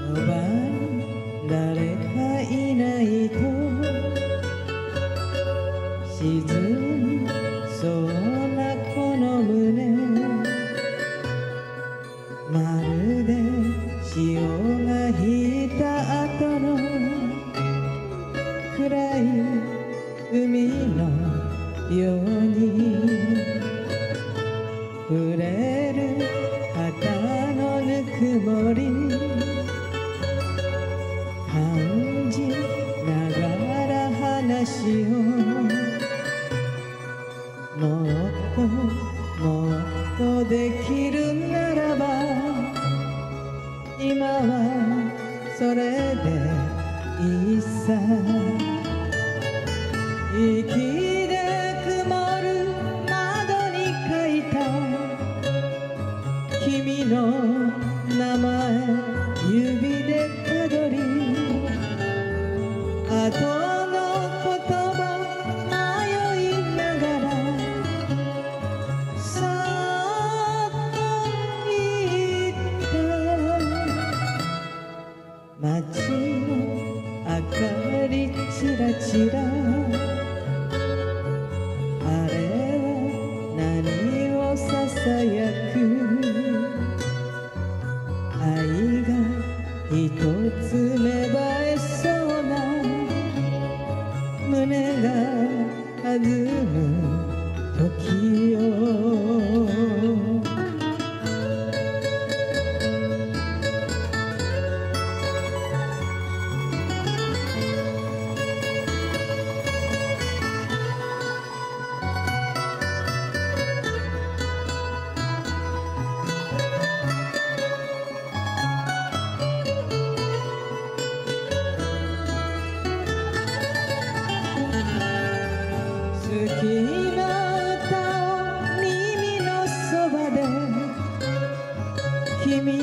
そば誰かいないと沈みそうなこの胸。まるで潮が引いた後の暗い海のように。触れる旗のぬくもり。話をもっともっとできるならば今はそれでいいさ息で曇る窓に書いた君の名前指でたどり後街の明かりちらちらあれは何をささやく？愛が一つ芽生えそうな。胸が弾む時よ。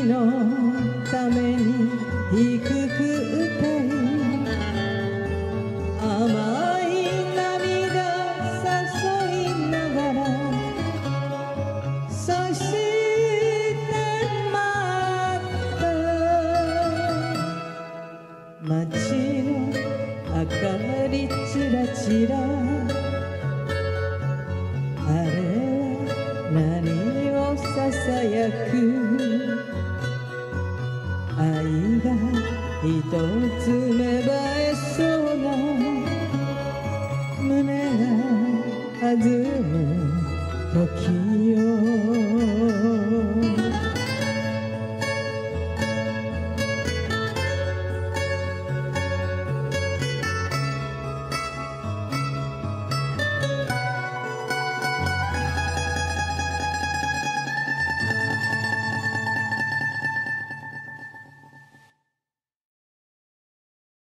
のために低く歌い甘い涙誘いながらそして待った街の明かりちらちらあれは何をささやく？愛が一つ芽生えそうな胸が弾む時よ。